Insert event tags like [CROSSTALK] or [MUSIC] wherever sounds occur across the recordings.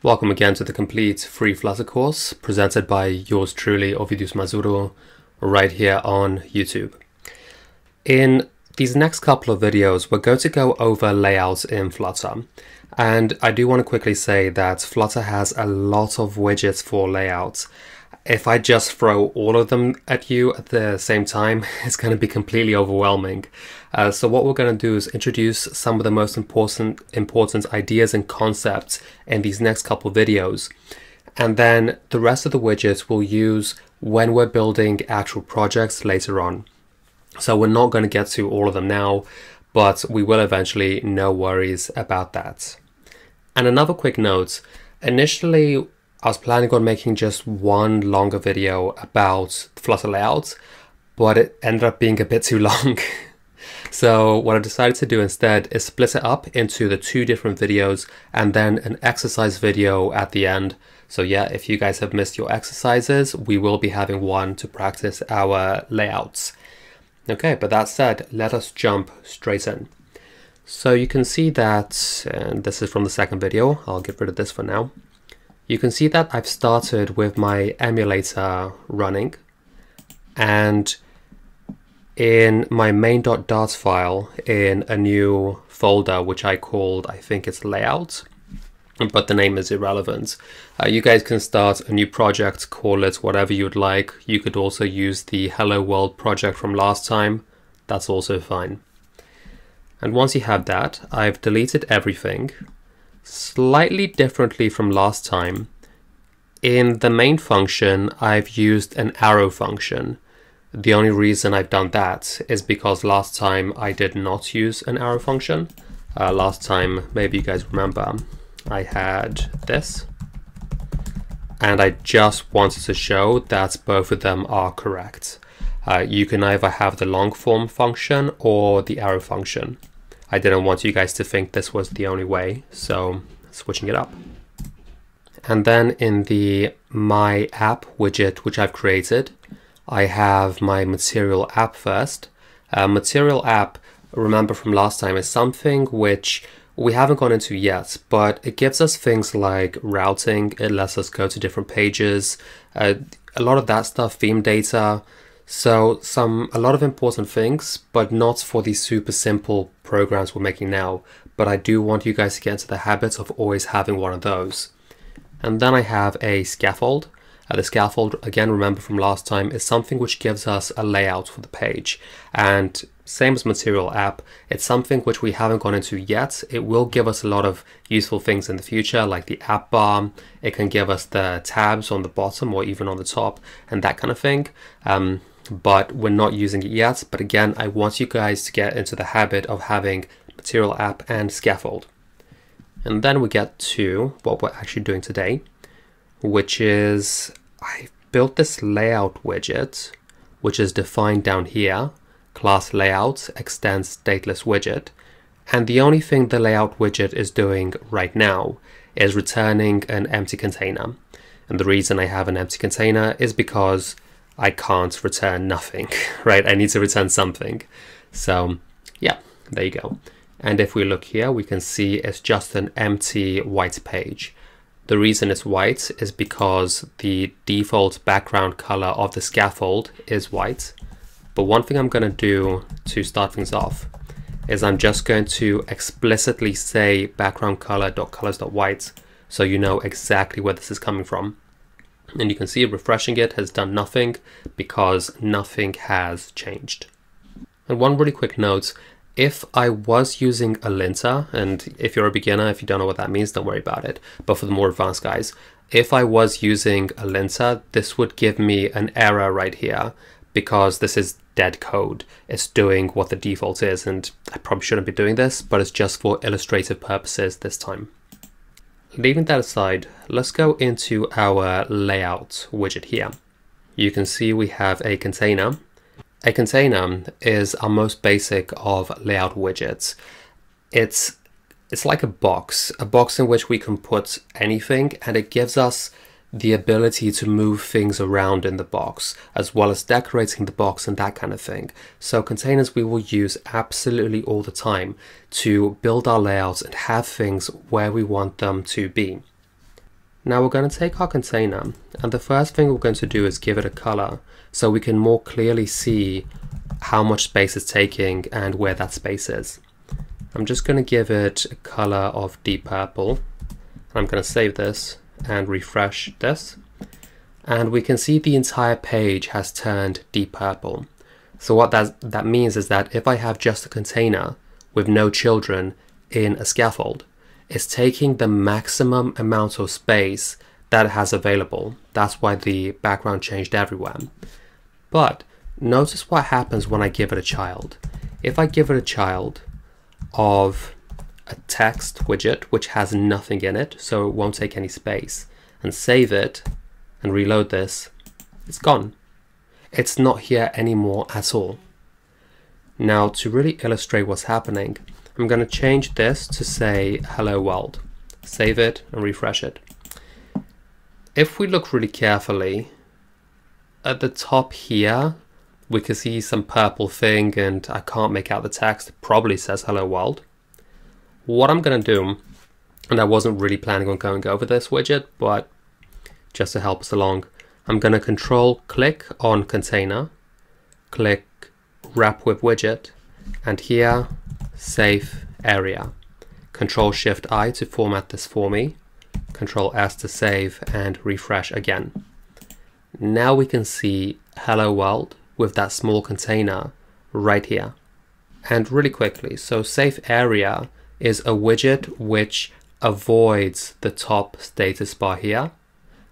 Welcome again to the complete free Flutter course presented by yours truly, Ovidius Mazuru, right here on YouTube. In these next couple of videos, we're going to go over layouts in Flutter. And I do want to quickly say that Flutter has a lot of widgets for layouts if I just throw all of them at you at the same time, [LAUGHS] it's going to be completely overwhelming. Uh, so what we're going to do is introduce some of the most important important ideas and concepts in these next couple videos. And then the rest of the widgets we'll use when we're building actual projects later on. So we're not going to get to all of them now, but we will eventually, no worries about that. And another quick note, initially I was planning on making just one longer video about Flutter layouts, but it ended up being a bit too long. [LAUGHS] so what I decided to do instead is split it up into the two different videos and then an exercise video at the end. So yeah, if you guys have missed your exercises, we will be having one to practice our layouts. Okay, but that said, let us jump straight in. So you can see that, and this is from the second video, I'll get rid of this for now. You can see that I've started with my emulator running and in my main.dart file in a new folder which I called, I think it's layout, but the name is irrelevant. Uh, you guys can start a new project, call it whatever you'd like. You could also use the Hello World project from last time. That's also fine. And once you have that, I've deleted everything Slightly differently from last time, in the main function, I've used an arrow function. The only reason I've done that is because last time I did not use an arrow function. Uh, last time, maybe you guys remember, I had this. And I just wanted to show that both of them are correct. Uh, you can either have the long form function or the arrow function. I didn't want you guys to think this was the only way, so switching it up. And then in the My App widget, which I've created, I have my Material app first. Uh, material app, remember from last time, is something which we haven't gone into yet, but it gives us things like routing, it lets us go to different pages, uh, a lot of that stuff, theme data, so some a lot of important things, but not for these super simple programs we're making now. But I do want you guys to get into the habit of always having one of those. And then I have a scaffold. Uh, the scaffold, again, remember from last time, is something which gives us a layout for the page. And same as Material app, it's something which we haven't gone into yet. It will give us a lot of useful things in the future, like the app bar. It can give us the tabs on the bottom or even on the top and that kind of thing. Um, but we're not using it yet. But again, I want you guys to get into the habit of having Material App and Scaffold. And then we get to what we're actually doing today, which is I built this layout widget, which is defined down here, class layout extends stateless widget. And the only thing the layout widget is doing right now is returning an empty container. And the reason I have an empty container is because I can't return nothing, [LAUGHS] right? I need to return something. So yeah, there you go. And if we look here, we can see it's just an empty white page. The reason it's white is because the default background color of the scaffold is white. But one thing I'm going to do to start things off is I'm just going to explicitly say background color.colors.white so you know exactly where this is coming from. And you can see refreshing it has done nothing because nothing has changed. And one really quick note, if I was using a linter, and if you're a beginner, if you don't know what that means, don't worry about it. But for the more advanced guys, if I was using a linter, this would give me an error right here because this is dead code. It's doing what the default is, and I probably shouldn't be doing this, but it's just for illustrative purposes this time. Leaving that aside, let's go into our layout widget here. You can see we have a container. A container is our most basic of layout widgets. It's it's like a box, a box in which we can put anything and it gives us the ability to move things around in the box, as well as decorating the box and that kind of thing. So containers we will use absolutely all the time to build our layouts and have things where we want them to be. Now we're going to take our container and the first thing we're going to do is give it a color so we can more clearly see how much space it's taking and where that space is. I'm just going to give it a color of deep purple. I'm going to save this and refresh this. And we can see the entire page has turned deep purple. So what that, that means is that if I have just a container with no children in a scaffold, it's taking the maximum amount of space that it has available. That's why the background changed everywhere. But notice what happens when I give it a child. If I give it a child of a text widget which has nothing in it, so it won't take any space, and save it and reload this, it's gone. It's not here anymore at all. Now to really illustrate what's happening, I'm going to change this to say hello world. Save it and refresh it. If we look really carefully, at the top here, we can see some purple thing and I can't make out the text. It probably says hello world. What I'm going to do, and I wasn't really planning on going over this widget, but just to help us along, I'm going to control click on container, click wrap with widget, and here safe area. Control shift I to format this for me, control S to save and refresh again. Now we can see hello world with that small container right here. And really quickly, so safe area is a widget which avoids the top status bar here.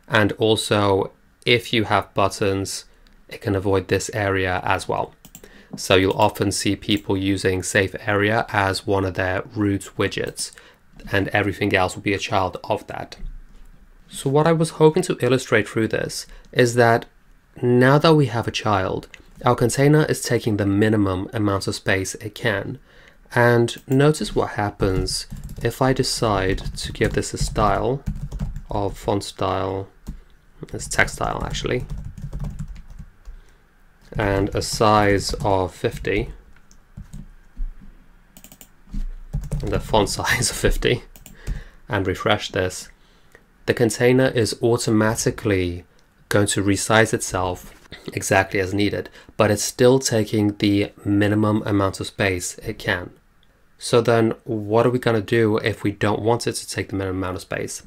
And also, if you have buttons, it can avoid this area as well. So you'll often see people using safe area as one of their root widgets and everything else will be a child of that. So what I was hoping to illustrate through this is that now that we have a child, our container is taking the minimum amount of space it can. And notice what happens if I decide to give this a style of font style, it's text style actually, and a size of 50, and a font [LAUGHS] size of 50, and refresh this, the container is automatically going to resize itself exactly as needed, but it's still taking the minimum amount of space it can. So then what are we going to do if we don't want it to take the minimum amount of space?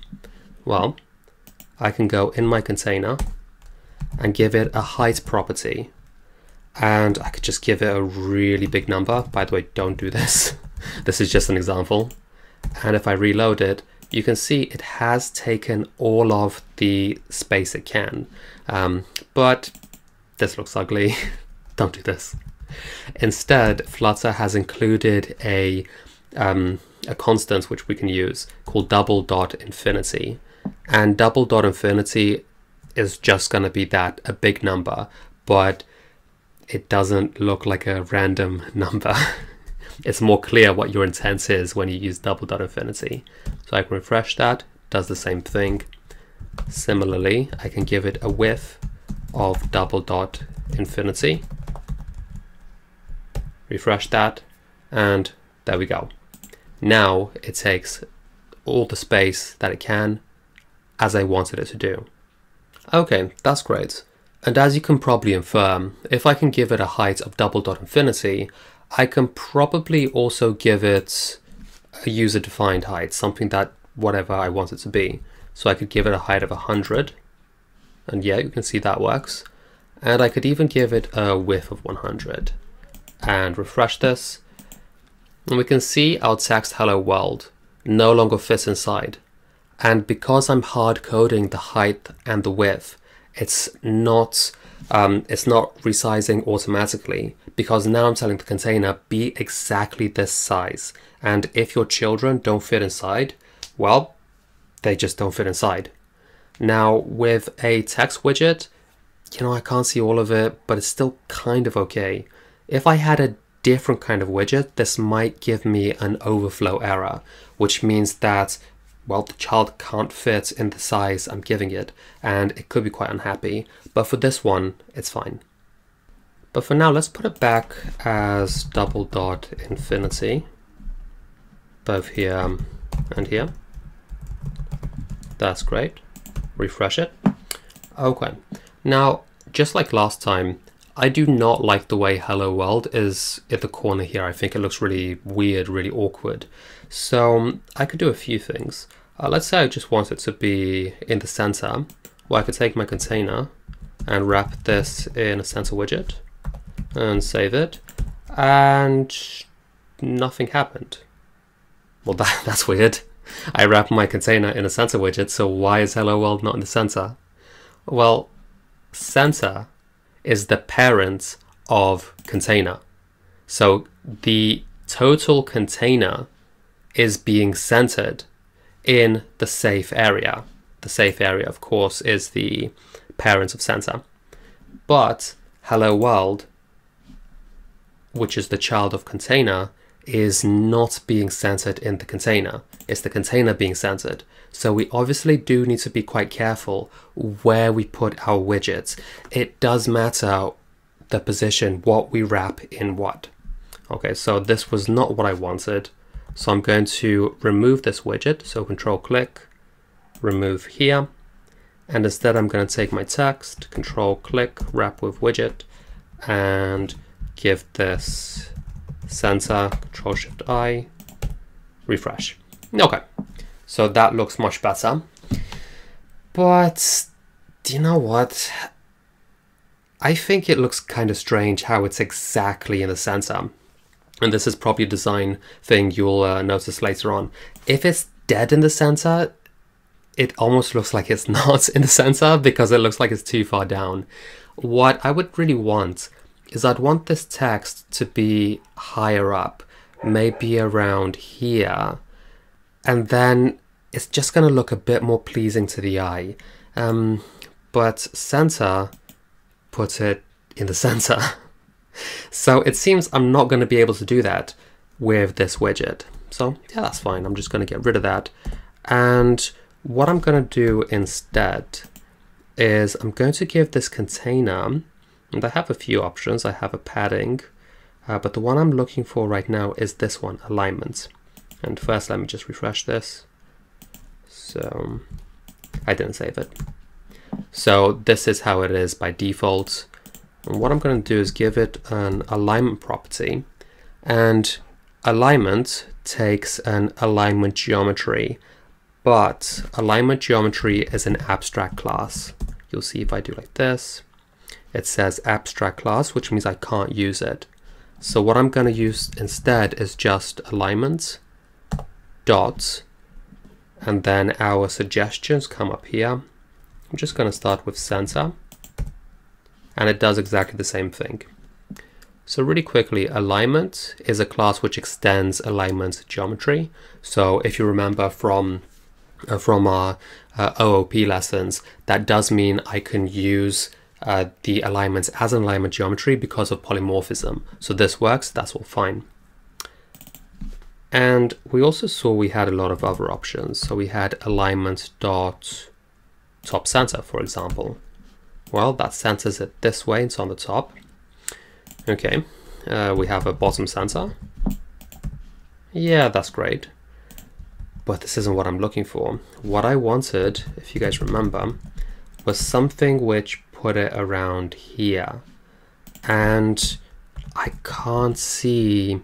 Well, I can go in my container and give it a height property. And I could just give it a really big number. By the way, don't do this. [LAUGHS] this is just an example. And if I reload it, you can see it has taken all of the space it can. Um, but this looks ugly. [LAUGHS] Don't do this. Instead, Flutter has included a, um, a constant which we can use called double dot infinity. And double dot infinity is just going to be that, a big number, but it doesn't look like a random [LAUGHS] number. it's more clear what your intent is when you use double dot infinity. So I can refresh that, does the same thing. Similarly, I can give it a width of double dot infinity. Refresh that, and there we go. Now it takes all the space that it can as I wanted it to do. Okay, that's great. And as you can probably infer, if I can give it a height of double dot infinity, I can probably also give it a user-defined height, something that whatever I want it to be. So I could give it a height of 100, and yeah, you can see that works. And I could even give it a width of 100 and refresh this. And we can see our text hello world no longer fits inside. And because I'm hard coding the height and the width, it's not um, it's not resizing automatically because now I'm telling the container be exactly this size. And if your children don't fit inside, well, they just don't fit inside. Now with a text widget, you know, I can't see all of it, but it's still kind of okay. If I had a different kind of widget, this might give me an overflow error, which means that, well, the child can't fit in the size I'm giving it, and it could be quite unhappy. But for this one, it's fine. But for now, let's put it back as double dot infinity, both here and here. That's great. Refresh it. Okay, now just like last time, I do not like the way Hello World is at the corner here. I think it looks really weird, really awkward. So um, I could do a few things. Uh, let's say I just want it to be in the center. Well, I could take my container and wrap this in a center widget and save it. And nothing happened. Well, [LAUGHS] that, that's weird. I wrap my container in a center widget, so why is Hello World not in the center? Well, center is the parent of container. So the total container is being centered in the safe area. The safe area, of course, is the parent of center. But Hello World, which is the child of container, is not being centered in the container. It's the container being centered. So we obviously do need to be quite careful where we put our widgets. It does matter the position, what we wrap in what. Okay, so this was not what I wanted. So I'm going to remove this widget. So control click, remove here. And instead I'm going to take my text, control click, wrap with widget, and give this center, control shift I, refresh. Okay, so that looks much better. But do you know what? I think it looks kind of strange how it's exactly in the center. And this is probably a design thing you'll uh, notice later on. If it's dead in the center, it almost looks like it's [LAUGHS] not in the center because it looks like it's too far down. What I would really want is I'd want this text to be higher up, maybe around here, and then it's just going to look a bit more pleasing to the eye. Um, but center put it in the [LAUGHS] center. so it seems I'm not going to be able to do that with this widget. So yeah, that's fine. I'm just going to get rid of that. And what I'm going to do instead is I'm going to give this container, and I have a few options. I have a padding, uh, but the one I'm looking for right now is this one, alignment. And first, let me just refresh this. So I didn't save it. So this is how it is by default. And what I'm going to do is give it an alignment property and alignment takes an alignment geometry, but alignment geometry is an abstract class. You'll see if I do like this, it says abstract class, which means I can't use it. So what I'm going to use instead is just alignment dot, and then our suggestions come up here. I'm just going to start with center and it does exactly the same thing. So really quickly, alignment is a class which extends alignment geometry. So if you remember from uh, from our uh, OOP lessons, that does mean I can use uh, the alignments as an alignment geometry because of polymorphism. So this works, that's all fine. And we also saw we had a lot of other options. So we had alignment dot top center, for example. Well, that centers it this way, it's on the top. Okay, uh, we have a bottom center. Yeah, that's great. But this isn't what I'm looking for. What I wanted, if you guys remember, was something which put it around here. And I can't see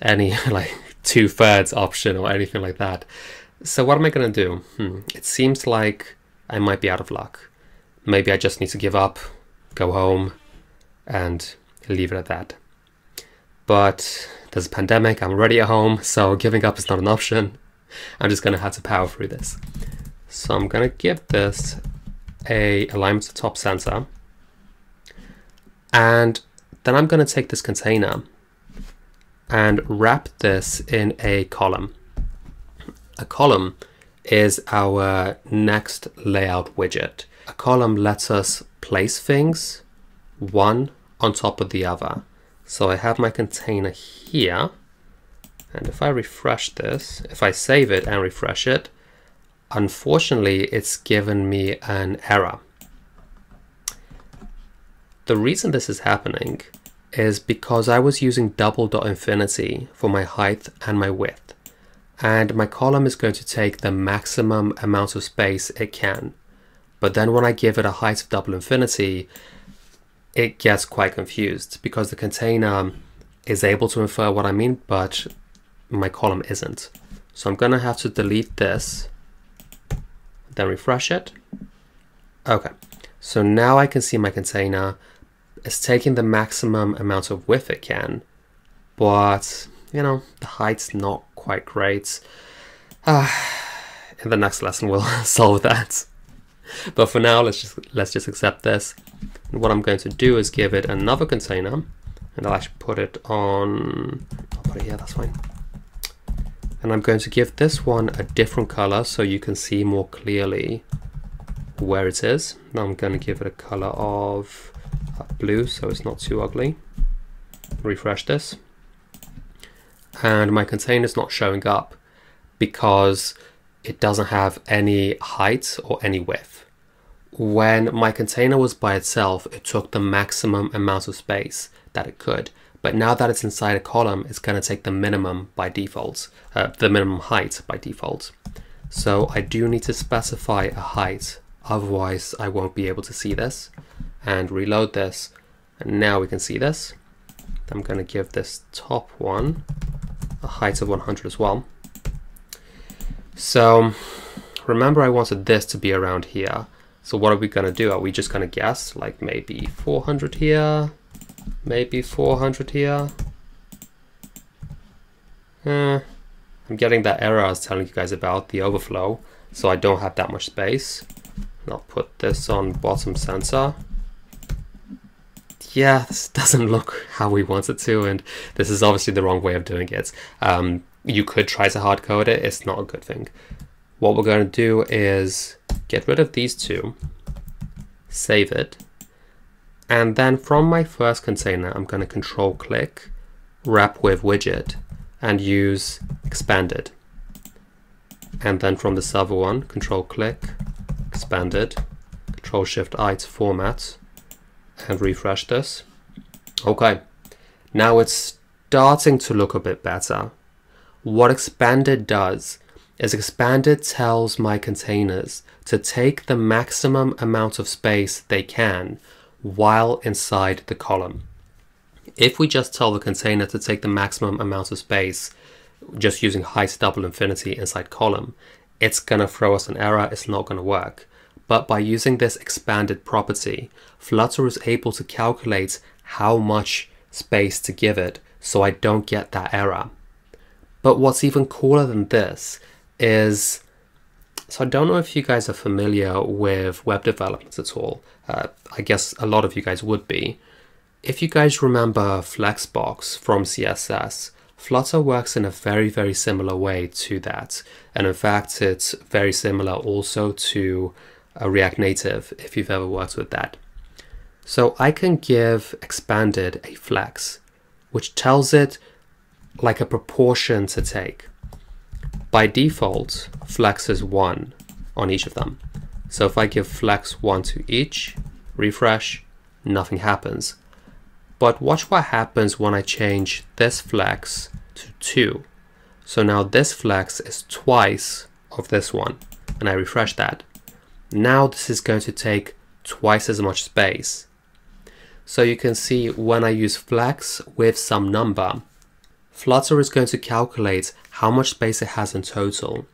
any [LAUGHS] like two thirds option or anything like that. So what am I going to do? Hmm. It seems like I might be out of luck. Maybe I just need to give up, go home, and leave it at that. But there's a pandemic, I'm already at home, so giving up is not an option. I'm just going to have to power through this. So I'm going to give this a alignment to top center. And then I'm going to take this container and wrap this in a column. A column is our next layout widget. A column lets us place things one on top of the other. So I have my container here. And if I refresh this, if I save it and refresh it, unfortunately, it's given me an error. The reason this is happening is because I was using double dot infinity for my height and my width and my column is going to take the maximum amount of space it can. But then when I give it a height of double infinity, it gets quite confused because the container is able to infer what I mean, but my column isn't. So I'm gonna have to delete this, then refresh it. Okay, so now I can see my container is taking the maximum amount of width it can, but you know, the height's not quite great. Uh, in the next lesson we'll [LAUGHS] solve that. But for now, let's just let's just accept this. And what I'm going to do is give it another container, and I'll actually put it on. I'll put it here. That's fine. And I'm going to give this one a different color so you can see more clearly where it is. Now I'm going to give it a color of blue so it's not too ugly. Refresh this. And my container is not showing up because it doesn't have any height or any width. When my container was by itself, it took the maximum amount of space that it could. But now that it's inside a column, it's going to take the minimum by default, uh, the minimum height by default. So I do need to specify a height, otherwise I won't be able to see this. And reload this, and now we can see this. I'm going to give this top one a height of 100 as well. So remember I wanted this to be around here. So what are we going to do? Are we just going to guess like maybe 400 here, maybe 400 here? Uh, I'm getting that error I was telling you guys about, the overflow, so I don't have that much space. And I'll put this on bottom center. Yeah, this doesn't look how we want it to, and this is obviously the wrong way of doing it. Um, you could try to hard code it, it's not a good thing. What we're going to do is get rid of these two, save it, and then from my first container, I'm going to control click, wrap with widget, and use expanded. And then from the other one, control click, expanded, control shift I to format, and refresh this. Okay, now it's starting to look a bit better. What expanded does is expanded tells my containers to take the maximum amount of space they can while inside the column. If we just tell the container to take the maximum amount of space just using height double infinity inside column, it's gonna throw us an error, it's not gonna work. But by using this expanded property, Flutter is able to calculate how much space to give it so I don't get that error. But what's even cooler than this is so I don't know if you guys are familiar with web development at all. Uh, I guess a lot of you guys would be. If you guys remember Flexbox from CSS, Flutter works in a very, very similar way to that. And in fact, it's very similar also to React Native if you've ever worked with that. So I can give expanded a flex, which tells it like a proportion to take. By default, flex is 1 on each of them. So if I give flex 1 to each, refresh, nothing happens. But watch what happens when I change this flex to 2. So now this flex is twice of this one, and I refresh that. Now this is going to take twice as much space. So you can see when I use flex with some number, Flutter is going to calculate how much space it has in total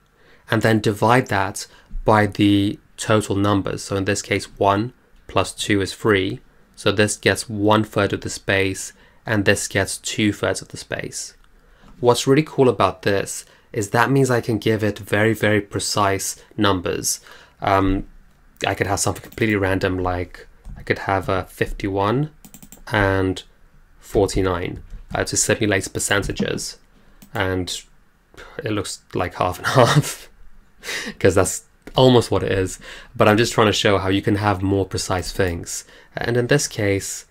and then divide that by the total numbers. So in this case, 1 plus 2 is 3. So this gets one third of the space and this gets two thirds of the space. What's really cool about this is that means I can give it very, very precise numbers. Um, I could have something completely random like I could have a 51 and 49 uh, to simulate percentages. And it looks like half and [LAUGHS] half because that's almost what it is. But I'm just trying to show how you can have more precise things. And in this case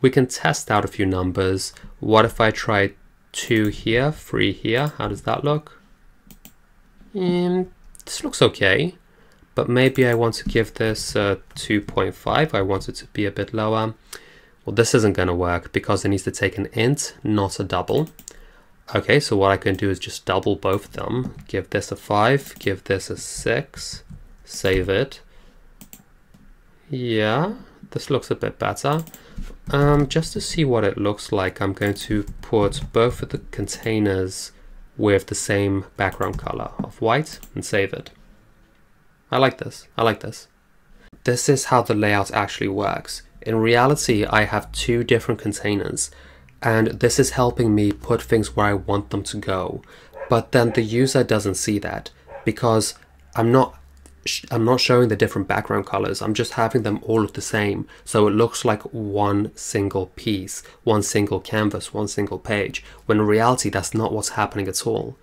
we can test out a few numbers. What if I try 2 here 3 here? How does that look? Um, this looks okay but maybe I want to give this 2.5 I want it to be a bit lower well, this isn't going to work because it needs to take an int, not a double. Okay, so what I can do is just double both of them. Give this a 5, give this a 6, save it. Yeah, this looks a bit better. Um, just to see what it looks like, I'm going to put both of the containers with the same background color of white and save it. I like this. I like this. This is how the layout actually works. In reality, I have two different containers and this is helping me put things where I want them to go. But then the user doesn't see that because I'm not I'm not showing the different background colors. I'm just having them all look the same. So it looks like one single piece, one single canvas, one single page, when in reality, that's not what's happening at all.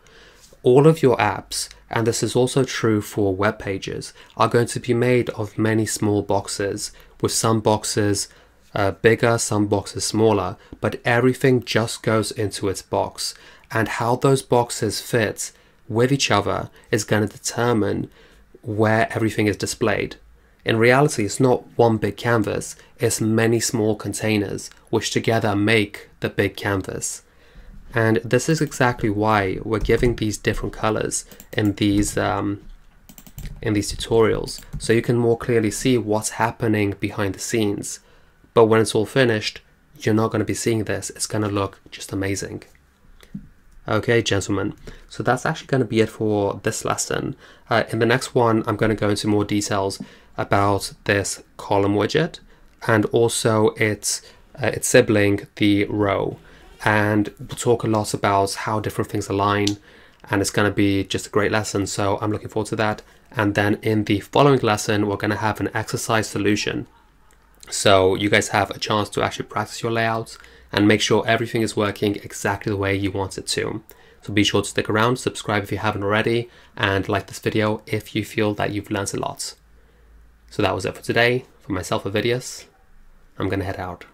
All of your apps, and this is also true for web pages, are going to be made of many small boxes, with some boxes uh, bigger, some boxes smaller, but everything just goes into its box. And how those boxes fit with each other is going to determine where everything is displayed. In reality, it's not one big canvas, it's many small containers which together make the big canvas. And this is exactly why we're giving these different colors in these um, in these tutorials, so you can more clearly see what's happening behind the scenes. But when it's all finished, you're not going to be seeing this. It's going to look just amazing. Okay, gentlemen, so that's actually going to be it for this lesson. Uh, in the next one, I'm going to go into more details about this column widget and also its, uh, its sibling, the row. And we'll talk a lot about how different things align and it's going to be just a great lesson. So I'm looking forward to that. And then in the following lesson, we're going to have an exercise solution. So you guys have a chance to actually practice your layouts and make sure everything is working exactly the way you want it to. So be sure to stick around, subscribe if you haven't already, and like this video if you feel that you've learned a lot. So that was it for today. For myself, Ovidius, I'm gonna head out.